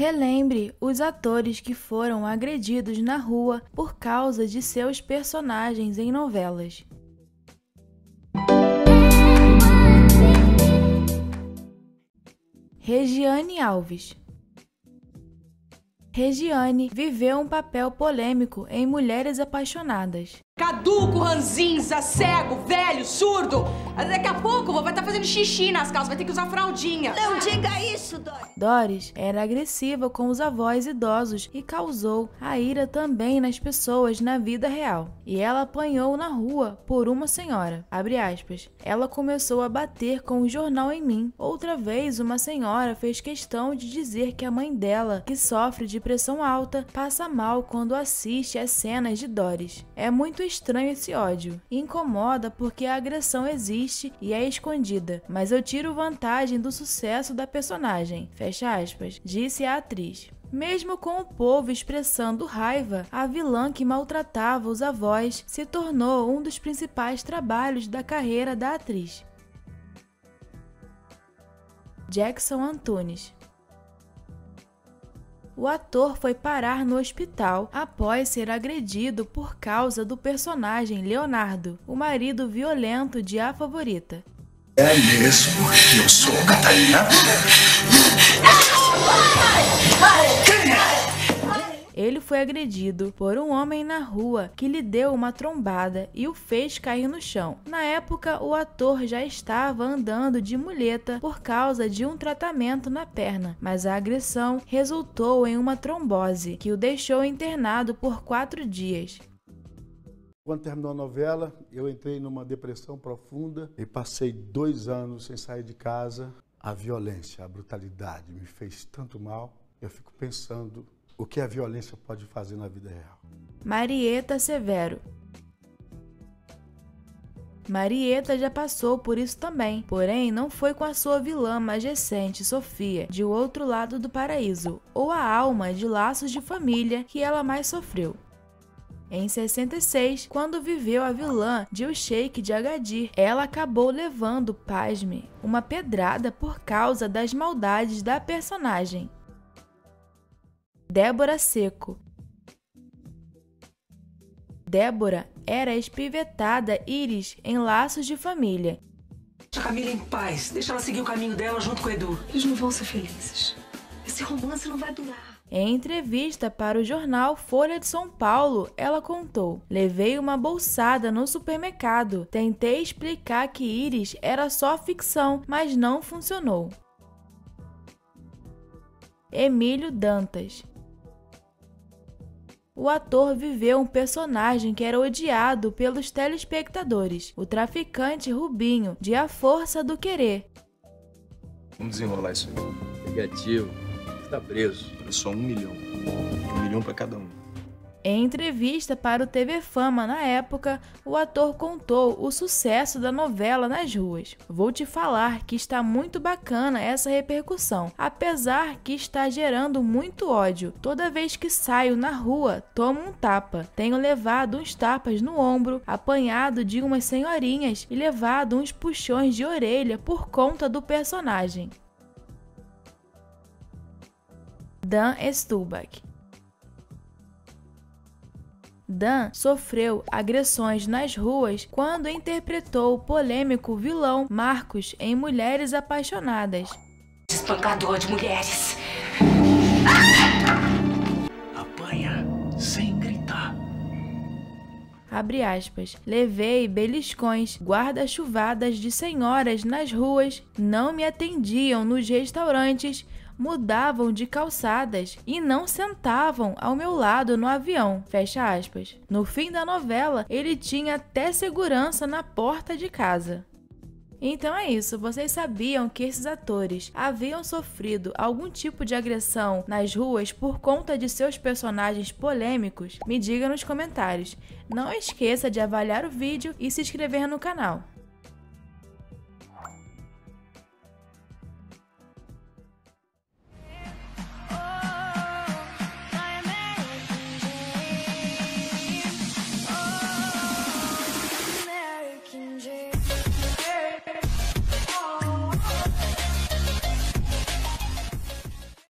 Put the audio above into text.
Relembre os atores que foram agredidos na rua por causa de seus personagens em novelas. Regiane Alves Regiane viveu um papel polêmico em Mulheres Apaixonadas. Caduco, ranzinza, cego, velho, surdo. Daqui a pouco vai estar tá fazendo xixi nas calças, vai ter que usar fraldinha. Não diga isso, Doris. Doris era agressiva com os avós idosos e causou a ira também nas pessoas na vida real. E ela apanhou na rua por uma senhora. Ela começou a bater com o jornal em mim. Outra vez, uma senhora fez questão de dizer que a mãe dela, que sofre de pressão alta, passa mal quando assiste às cenas de Doris. É muito estranho esse ódio. Incomoda porque a agressão existe e é escondida, mas eu tiro vantagem do sucesso da personagem. Fecha aspas, disse a atriz. Mesmo com o povo expressando raiva, a vilã que maltratava os avós se tornou um dos principais trabalhos da carreira da atriz. Jackson Antunes o ator foi parar no hospital após ser agredido por causa do personagem Leonardo, o marido violento de A Favorita. É mesmo que eu sou Catarina? Ele foi agredido por um homem na rua que lhe deu uma trombada e o fez cair no chão. Na época, o ator já estava andando de muleta por causa de um tratamento na perna, mas a agressão resultou em uma trombose que o deixou internado por quatro dias. Quando terminou a novela, eu entrei numa depressão profunda e passei dois anos sem sair de casa. A violência, a brutalidade me fez tanto mal. Eu fico pensando o que a violência pode fazer na vida real. Marieta Severo Marieta já passou por isso também, porém não foi com a sua vilã mais recente, Sofia, de O Outro Lado do Paraíso, ou a alma de Laços de Família que ela mais sofreu. Em 66, quando viveu a vilã de O Sheik de Agadir, ela acabou levando, pasme, uma pedrada por causa das maldades da personagem. Débora Seco. Débora era espivetada Iris em laços de família. Deixa a Camila em paz. Deixa ela seguir o caminho dela junto com o Edu. Eles não vão ser felizes. Esse romance não vai durar. Em entrevista para o jornal Folha de São Paulo, ela contou: Levei uma bolsada no supermercado. Tentei explicar que Iris era só ficção, mas não funcionou. Emílio Dantas o ator viveu um personagem que era odiado pelos telespectadores, o traficante Rubinho, de A Força do Querer. Vamos desenrolar isso aí. Negativo. Você tá preso. É só um milhão. Um milhão para cada um. Em entrevista para o TV Fama na época, o ator contou o sucesso da novela nas ruas. Vou te falar que está muito bacana essa repercussão, apesar que está gerando muito ódio. Toda vez que saio na rua, tomo um tapa. Tenho levado uns tapas no ombro, apanhado de umas senhorinhas e levado uns puxões de orelha por conta do personagem. Dan Stubach Dan sofreu agressões nas ruas quando interpretou o polêmico vilão Marcos em Mulheres Apaixonadas. Espancador de mulheres. Apanha sem gritar. Abre aspas. Levei beliscões, guarda-chuvadas de senhoras nas ruas, não me atendiam nos restaurantes, mudavam de calçadas e não sentavam ao meu lado no avião. Fecha aspas. No fim da novela, ele tinha até segurança na porta de casa. Então é isso, vocês sabiam que esses atores haviam sofrido algum tipo de agressão nas ruas por conta de seus personagens polêmicos? Me diga nos comentários. Não esqueça de avaliar o vídeo e se inscrever no canal.